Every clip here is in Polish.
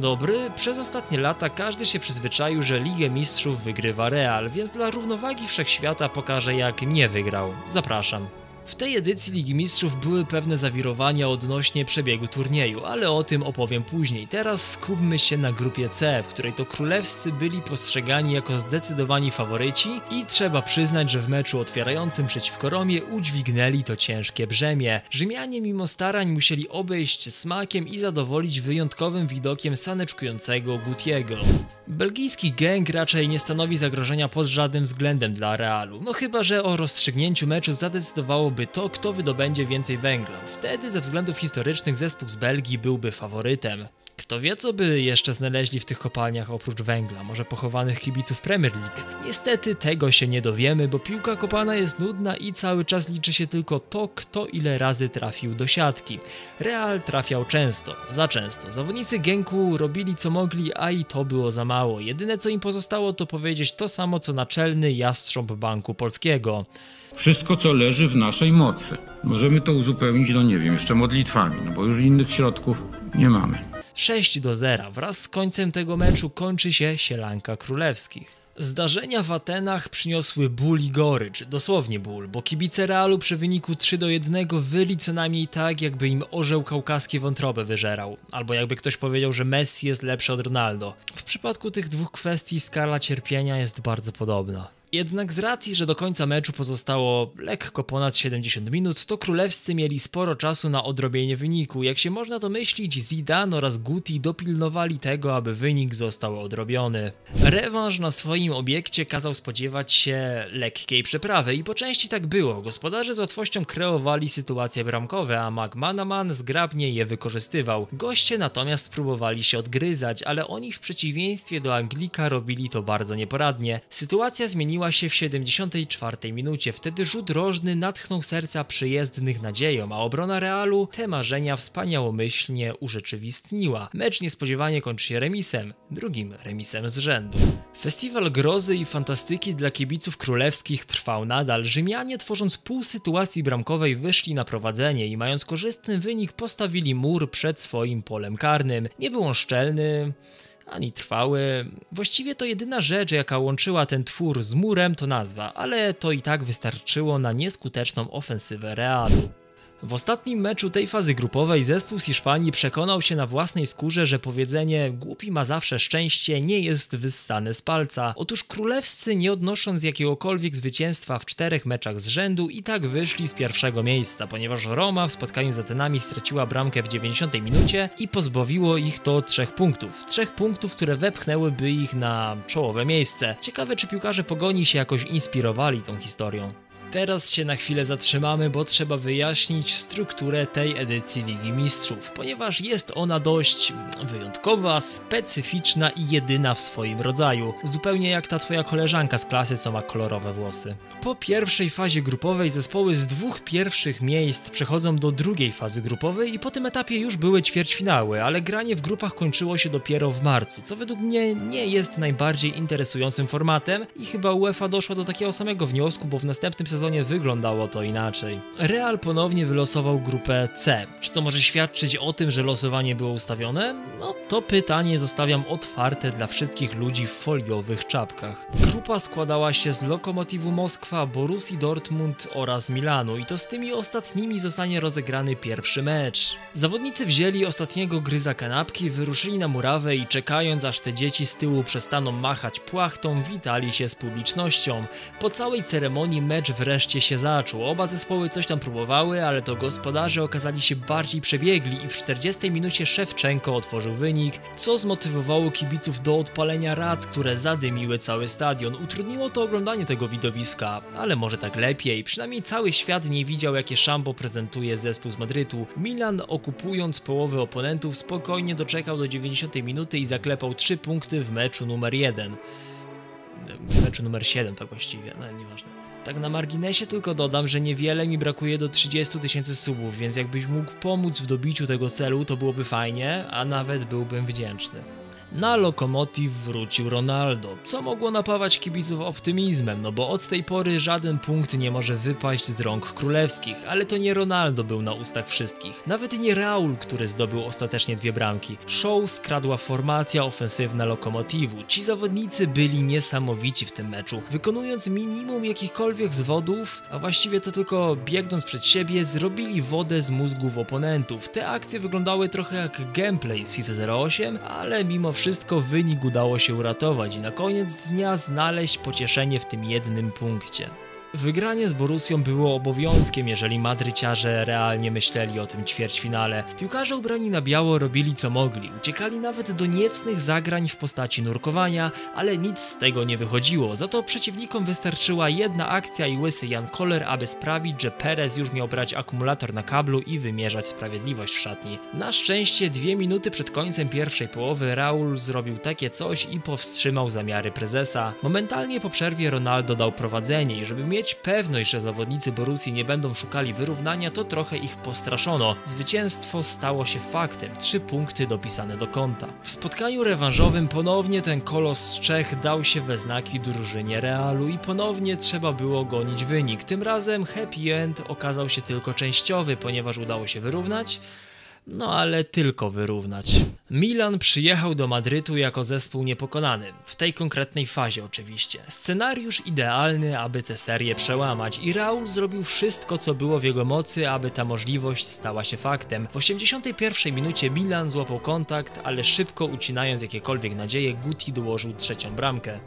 dobry, przez ostatnie lata każdy się przyzwyczaił, że Ligę Mistrzów wygrywa Real, więc dla równowagi wszechświata pokażę jak nie wygrał. Zapraszam. W tej edycji Ligi Mistrzów były pewne zawirowania odnośnie przebiegu turnieju, ale o tym opowiem później. Teraz skupmy się na grupie C, w której to królewscy byli postrzegani jako zdecydowani faworyci i trzeba przyznać, że w meczu otwierającym przeciwko Romie udźwignęli to ciężkie brzemię. Rzymianie mimo starań musieli obejść smakiem i zadowolić wyjątkowym widokiem saneczkującego Gutiego. Belgijski gang raczej nie stanowi zagrożenia pod żadnym względem dla Realu, no chyba, że o rozstrzygnięciu meczu zadecydowałoby to, kto wydobędzie więcej węgla. Wtedy ze względów historycznych zespół z Belgii byłby faworytem. Kto wie, co by jeszcze znaleźli w tych kopalniach oprócz węgla, może pochowanych kibiców Premier League. Niestety tego się nie dowiemy, bo piłka kopana jest nudna i cały czas liczy się tylko to, kto ile razy trafił do siatki. Real trafiał często, za często. Zawodnicy Genku robili co mogli, a i to było za mało. Jedyne co im pozostało to powiedzieć to samo co naczelny jastrząb Banku Polskiego. Wszystko, co leży w naszej mocy. Możemy to uzupełnić, no nie wiem, jeszcze modlitwami, no bo już innych środków nie mamy. 6 do 0. Wraz z końcem tego meczu kończy się sielanka królewskich. Zdarzenia w Atenach przyniosły ból i gorycz, dosłownie ból, bo kibice Realu przy wyniku 3 do 1 wyli co najmniej tak, jakby im orzeł kaukaskie wątrobę wyżerał, albo jakby ktoś powiedział, że Messi jest lepszy od Ronaldo. W przypadku tych dwóch kwestii skala cierpienia jest bardzo podobna. Jednak z racji, że do końca meczu pozostało lekko ponad 70 minut, to królewscy mieli sporo czasu na odrobienie wyniku. Jak się można domyślić, Zidane oraz Guti dopilnowali tego, aby wynik został odrobiony. Rewanż na swoim obiekcie kazał spodziewać się lekkiej przeprawy i po części tak było. Gospodarze z łatwością kreowali sytuacje bramkowe, a McManaman zgrabnie je wykorzystywał. Goście natomiast próbowali się odgryzać, ale oni w przeciwieństwie do Anglika robili to bardzo nieporadnie. Sytuacja zmieniła się w 74 minucie. Wtedy rzut rożny natchnął serca przyjezdnych nadzieją, a obrona Realu te marzenia wspaniałomyślnie urzeczywistniła. Mecz niespodziewanie kończy się remisem, drugim remisem z rzędu. Festiwal grozy i fantastyki dla kibiców królewskich trwał nadal. Rzymianie tworząc pół sytuacji bramkowej wyszli na prowadzenie i mając korzystny wynik postawili mur przed swoim polem karnym. Nie był on szczelny, ani trwały. Właściwie to jedyna rzecz, jaka łączyła ten twór z murem, to nazwa, ale to i tak wystarczyło na nieskuteczną ofensywę Realu. W ostatnim meczu tej fazy grupowej zespół z Hiszpanii przekonał się na własnej skórze, że powiedzenie głupi ma zawsze szczęście nie jest wyssane z palca. Otóż królewscy nie odnosząc jakiegokolwiek zwycięstwa w czterech meczach z rzędu i tak wyszli z pierwszego miejsca, ponieważ Roma w spotkaniu z Atenami straciła bramkę w 90 minucie i pozbawiło ich to trzech punktów. Trzech punktów, które wepchnęłyby ich na czołowe miejsce. Ciekawe czy piłkarze Pogoni się jakoś inspirowali tą historią. Teraz się na chwilę zatrzymamy, bo trzeba wyjaśnić strukturę tej edycji Ligi Mistrzów, ponieważ jest ona dość wyjątkowa, specyficzna i jedyna w swoim rodzaju. Zupełnie jak ta twoja koleżanka z klasy, co ma kolorowe włosy. Po pierwszej fazie grupowej zespoły z dwóch pierwszych miejsc przechodzą do drugiej fazy grupowej i po tym etapie już były ćwierćfinały, ale granie w grupach kończyło się dopiero w marcu, co według mnie nie jest najbardziej interesującym formatem i chyba UEFA doszła do takiego samego wniosku, bo w następnym sezonie wyglądało to inaczej. Real ponownie wylosował grupę C. Czy to może świadczyć o tym, że losowanie było ustawione? No to pytanie zostawiam otwarte dla wszystkich ludzi w foliowych czapkach. Grupa składała się z Lokomotivu Moskwa, Borussii Dortmund oraz Milanu i to z tymi ostatnimi zostanie rozegrany pierwszy mecz. Zawodnicy wzięli ostatniego gryza kanapki, wyruszyli na murawę i czekając aż te dzieci z tyłu przestaną machać płachtą, witali się z publicznością. Po całej ceremonii mecz wreszcie się zaczął. Oba zespoły coś tam próbowały, ale to gospodarze okazali się bardziej przebiegli i w 40 minucie Szewczenko otworzył wynik, co zmotywowało kibiców do odpalenia rac, które zadymiły cały stadion. Utrudniło to oglądanie tego widowiska, ale może tak lepiej. Przynajmniej cały świat nie widział, jakie szambo prezentuje zespół z Madrytu. Milan, okupując połowę oponentów, spokojnie doczekał do 90 minuty i zaklepał 3 punkty w meczu numer 1. Meczu numer 7 tak właściwie, no nieważne. Tak na marginesie tylko dodam, że niewiele mi brakuje do 30 tysięcy subów, więc jakbyś mógł pomóc w dobiciu tego celu, to byłoby fajnie, a nawet byłbym wdzięczny. Na lokomotiv wrócił Ronaldo, co mogło napawać kibiców optymizmem, no bo od tej pory żaden punkt nie może wypaść z rąk królewskich, ale to nie Ronaldo był na ustach wszystkich. Nawet nie Raul, który zdobył ostatecznie dwie bramki. Show skradła formacja ofensywna lokomotivu. Ci zawodnicy byli niesamowici w tym meczu, wykonując minimum jakichkolwiek zwodów, a właściwie to tylko biegnąc przed siebie, zrobili wodę z mózgów oponentów. Te akcje wyglądały trochę jak gameplay z FIFA 08, ale mimo wszystko wynik udało się uratować i na koniec dnia znaleźć pocieszenie w tym jednym punkcie. Wygranie z Borusią było obowiązkiem, jeżeli Madryciarze realnie myśleli o tym ćwierćfinale. Piłkarze ubrani na biało robili co mogli, uciekali nawet do niecnych zagrań w postaci nurkowania, ale nic z tego nie wychodziło. Za to przeciwnikom wystarczyła jedna akcja i łysy Jan Koller, aby sprawić, że Perez już miał brać akumulator na kablu i wymierzać sprawiedliwość w szatni. Na szczęście dwie minuty przed końcem pierwszej połowy Raul zrobił takie coś i powstrzymał zamiary prezesa. Momentalnie po przerwie Ronaldo dał prowadzenie i żeby mieć mieć pewność, że zawodnicy Borussii nie będą szukali wyrównania, to trochę ich postraszono. Zwycięstwo stało się faktem, trzy punkty dopisane do konta. W spotkaniu rewanżowym ponownie ten kolos z Czech dał się we znaki drużynie Realu i ponownie trzeba było gonić wynik. Tym razem happy end okazał się tylko częściowy, ponieważ udało się wyrównać, no ale tylko wyrównać. Milan przyjechał do Madrytu jako zespół niepokonany, w tej konkretnej fazie oczywiście. Scenariusz idealny, aby tę serię przełamać i Raul zrobił wszystko co było w jego mocy, aby ta możliwość stała się faktem. W 81 minucie Milan złapał kontakt, ale szybko ucinając jakiekolwiek nadzieje, Guti dołożył trzecią bramkę.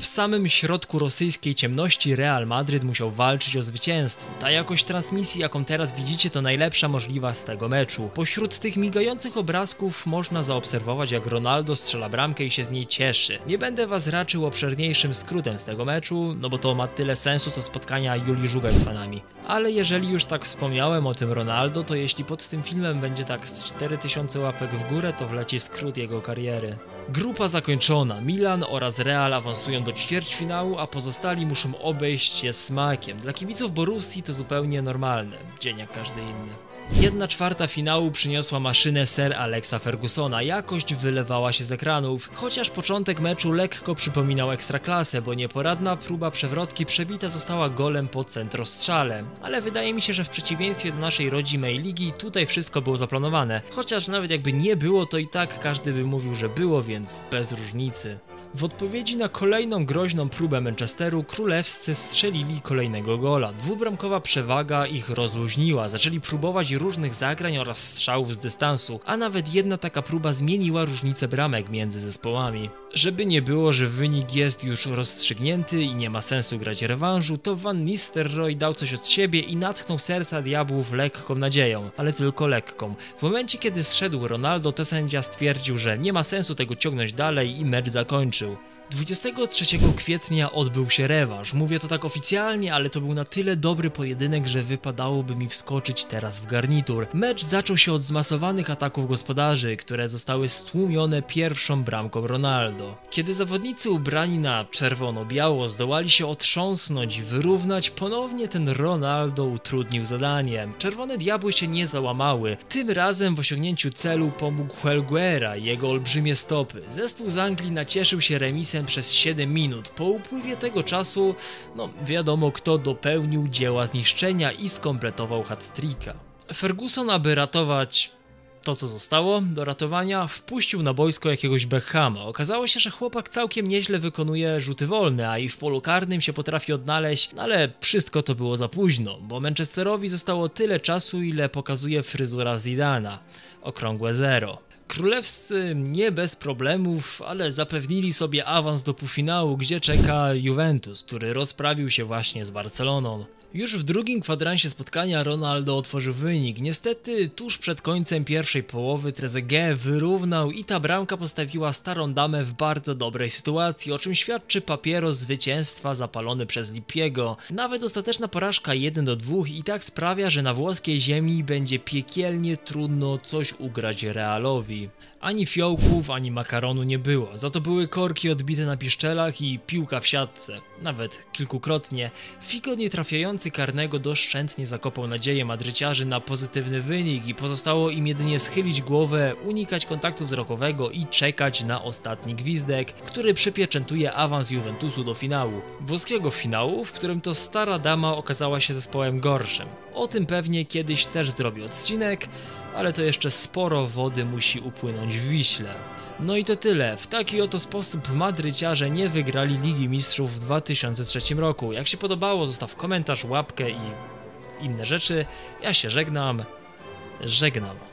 W samym środku rosyjskiej ciemności Real Madryt musiał walczyć o zwycięstwo. Ta jakość transmisji, jaką teraz widzicie, to najlepsza możliwa z tego meczu. Pośród tych migających obrazków można zaobserwować, jak Ronaldo strzela bramkę i się z niej cieszy. Nie będę was raczył obszerniejszym skrótem z tego meczu, no bo to ma tyle sensu co spotkania Julii Żugaj z fanami. Ale jeżeli już tak wspomniałem o tym Ronaldo, to jeśli pod tym filmem będzie tak z 4000 łapek w górę, to wleci skrót jego kariery. Grupa zakończona. Milan oraz Real awansują do ćwierćfinału, a pozostali muszą obejść je smakiem. Dla kibiców Borussii to zupełnie normalne, dzień jak każdy inny. Jedna czwarta finału przyniosła maszynę Sir Alexa Fergusona, jakość wylewała się z ekranów, chociaż początek meczu lekko przypominał ekstraklasę, bo nieporadna próba przewrotki przebita została golem po centrostrzale, ale wydaje mi się, że w przeciwieństwie do naszej rodzimej ligi tutaj wszystko było zaplanowane, chociaż nawet jakby nie było to i tak każdy by mówił, że było, więc bez różnicy. W odpowiedzi na kolejną groźną próbę Manchesteru królewscy strzelili kolejnego gola. Dwubramkowa przewaga ich rozluźniła, zaczęli próbować różnych zagrań oraz strzałów z dystansu, a nawet jedna taka próba zmieniła różnicę bramek między zespołami. Żeby nie było, że wynik jest już rozstrzygnięty i nie ma sensu grać rewanżu, to Van Nistelrooy dał coś od siebie i natchnął serca diabłów lekką nadzieją, ale tylko lekką. W momencie kiedy zszedł Ronaldo, to sędzia stwierdził, że nie ma sensu tego ciągnąć dalej i mecz zakończył. So. 23 kwietnia odbył się rewanż. Mówię to tak oficjalnie, ale to był na tyle dobry pojedynek, że wypadałoby mi wskoczyć teraz w garnitur. Mecz zaczął się od zmasowanych ataków gospodarzy, które zostały stłumione pierwszą bramką Ronaldo. Kiedy zawodnicy ubrani na czerwono-biało zdołali się otrząsnąć i wyrównać, ponownie ten Ronaldo utrudnił zadanie. Czerwone diabły się nie załamały. Tym razem w osiągnięciu celu pomógł Helguera i jego olbrzymie stopy. Zespół z Anglii nacieszył się remisem przez 7 minut. Po upływie tego czasu, no wiadomo kto dopełnił dzieła zniszczenia i skompletował hat-tricka. Ferguson, aby ratować to, co zostało do ratowania, wpuścił na boisko jakiegoś Beckhama. Okazało się, że chłopak całkiem nieźle wykonuje rzuty wolne, a i w polu karnym się potrafi odnaleźć, no ale wszystko to było za późno, bo Manchesterowi zostało tyle czasu, ile pokazuje fryzura Zidana. Okrągłe zero. Królewscy nie bez problemów, ale zapewnili sobie awans do półfinału, gdzie czeka Juventus, który rozprawił się właśnie z Barceloną. Już w drugim kwadransie spotkania Ronaldo otworzył wynik. Niestety tuż przed końcem pierwszej połowy Trezeguet wyrównał i ta bramka postawiła starą damę w bardzo dobrej sytuacji, o czym świadczy papieros zwycięstwa zapalony przez Lipiego. Nawet ostateczna porażka 1 do 2 i tak sprawia, że na włoskiej ziemi będzie piekielnie trudno coś ugrać Realowi. Ani fiołków, ani makaronu nie było, za to były korki odbite na piszczelach i piłka w siatce, nawet kilkukrotnie. Figo nie trafiający karnego doszczętnie zakopał nadzieję madryciarzy na pozytywny wynik i pozostało im jedynie schylić głowę, unikać kontaktu wzrokowego i czekać na ostatni gwizdek, który przypieczętuje awans Juventusu do finału. Włoskiego finału, w którym to stara dama okazała się zespołem gorszym. O tym pewnie kiedyś też zrobię odcinek, ale to jeszcze sporo wody musi upłynąć w Wiśle. No i to tyle. W taki oto sposób Madryciarze nie wygrali Ligi Mistrzów w 2003 roku. Jak się podobało, zostaw komentarz, łapkę i inne rzeczy. Ja się żegnam. Żegnam.